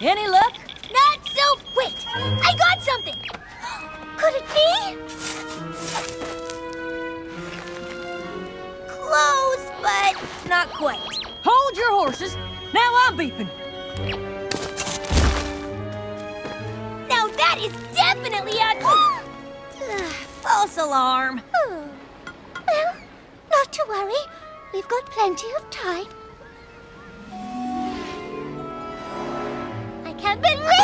Any luck? Not so... Wait! I got something! Could it be? Close, but not quite. Hold your horses. Now I'm beeping. Now that is definitely a... False alarm. Oh. Well, not to worry. We've got plenty of time. This!